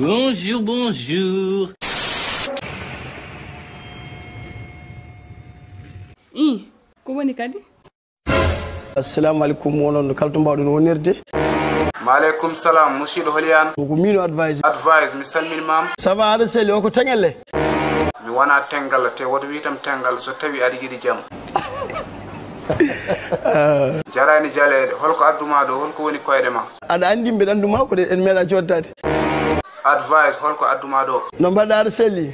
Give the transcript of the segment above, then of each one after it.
Bonjour, bonjour. i ko woni kadi? Assalamu aleykum wonon kala to mbawɗon wonirde maaleykum salam musidɗo holyan ko mino advise advise mi salminimama ça va aɗa selli o ko tañelle mi wona tengal te woto witam tengal so tawi aɗa yiɗi jaam jarani jaleede holko adduma ɗo holko woni koyɗe ma. Aɗa andi mbeɗa anduma ko de en meeɗa joddade advise holko adduma ɗo no mbaɗɗa aɗa selli.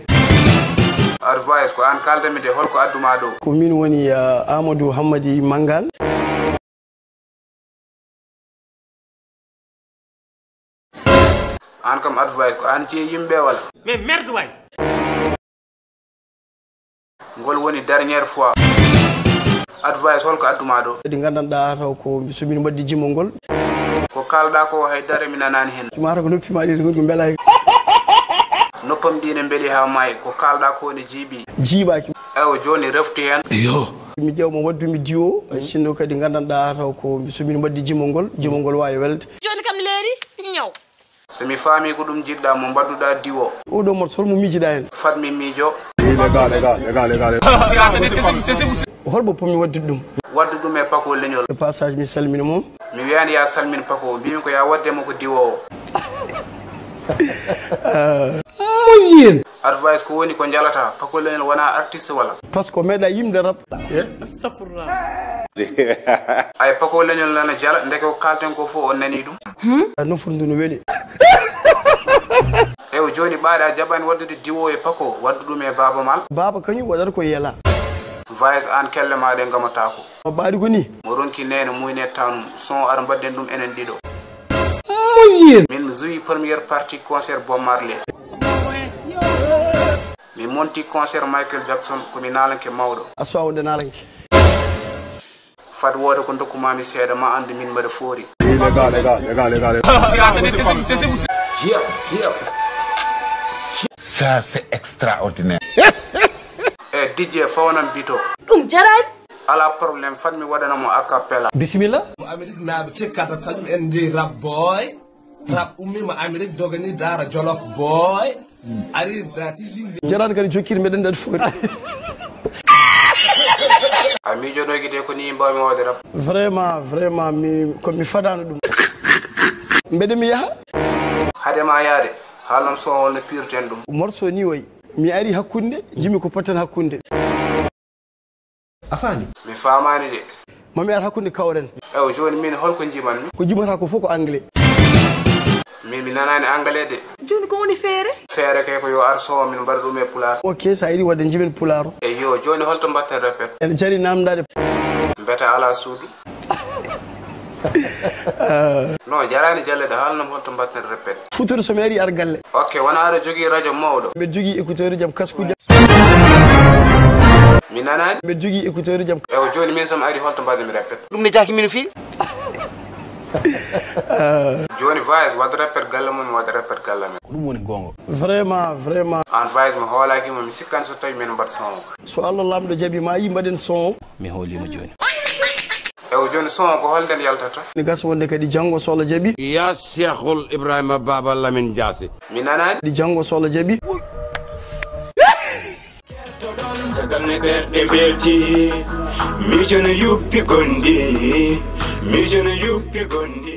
Advise ko an kaldami de holko adduma ɗo ko min woni amadou hammadi mangan an kam advise ko an jeeyi yimɓe wala. Mais merde, ouais. ngol woni derniére fois. Advise holko adduma ɗo kadi gandanɗa taw ko somin waddi jimol ngol kalɗa ko haydara mi nanani hen. Mata ko noppi maɗi ko beelaki noppam ɗi ne beeli ha maayi ko kalɗa ko ne jiiɓi jiiɓaki ewo joni reftu hen. Mi ƴewmo waddumi diwo sinno kadi gandanɗa taw ko somin waddi jimol ngol jimol ngol wawi welde. Joni kam leeri ñaw. Somi faami ko ɗum jiɗɗa mo mbadduɗa diwo. Oɗo morso holmo miijiɗa hen fatmi miijo. Holmo pommi waddude ɗum. Waddu ɗum e pako leñol. Passage mi salmina moom mi wiyani ya salmin pako mbimi ko ya waddemo ko diwowo advice ko woni ko jalata pako leñol wona artiste wala. Par ce que meeɗa yimde rab ay pako leñol nana jala ndeke ko kalten ko fof o nani ɗum. Nofuru ndu no weeli ewo joni ɓaade a jaɓani waddude diwo e pako waddu ɗum e baba mal. Baba kañum waɗata ko yela. Vice an kelle maɗe gamatako o ɓaari ko ni? Mo ronki nene muyne tanum son aɗa mbadden ɗum enen ɗiɗo min mi joui premiére partie concert bob marley. Mi monti concert michael jackson komi nalanke mawɗo a suwa wonde nalanke. Fat wooda ko dokkumami seeɗa ma andu min mbaɗa foori. Ça, c'est extraordinaire. e dj fawnam bito ɗum jarani ala probléme fat mi waɗanamo acapella bisimilla amérique naaɓe cikkata kañum en ndi rap boy. Rap ummima amérique dogani dara jolof boy. Ari dati lingge jarani kadi jokkiri mbeɗen ɗaɗi foori. A miijoɗoyki de ko ni mbawmi wawde rap. Vraiment vraiment mi komi fadano ɗum. Mbeɗa mi yaaha haadema yaade haalnam son holno pirten ɗum. Morceau ni way mi ari hakkunde jimi ko potten hakkunde mi famani de. Mami ar hakkunde kawren ewo joni min holko jimanmi ko jimata ko fof ko anglais mi mi nanani anglais de. Joni ko woni feere? Feere kay ko yo ar son min mbaɗa ɗum e pular ok sa yiɗi wadde jimin pularo e yo joni holto mbatten répéte ene jari namdade. Mbete ala suudu non jarani dialleɗo haalnam holto mbatten répété futuro somi ari ar galle. Ok wona aɗa jogui radio mawɗo. Mbeɗa jogui écouteur jam kaskuje. Mi nanani? Mbeɗa jogui écouteur jam ewo joni min somi ari holto mbaddemi répété ɗum ne jaki min fewi joni voyage wadde répété galle mum mi wadde répété galle men. Ko ɗum woni gonga vraiment vraiment. An voyage mi hoolakima mi sikkani so tawi min mbat son o. So allah lamɗo jaabi ma yi mbaɗen son o. Mi hoolima joni. Ewo joni son ko holden yaltata ne gasa wonde kadi janggo so allah jaaɓi ya cheikhul ibrahima baba lamin diasi mi nanani ɗi janggo so allah jaaɓi sagalne ɓerɗe belti mijono yuppi gondi mijono yuppi gondi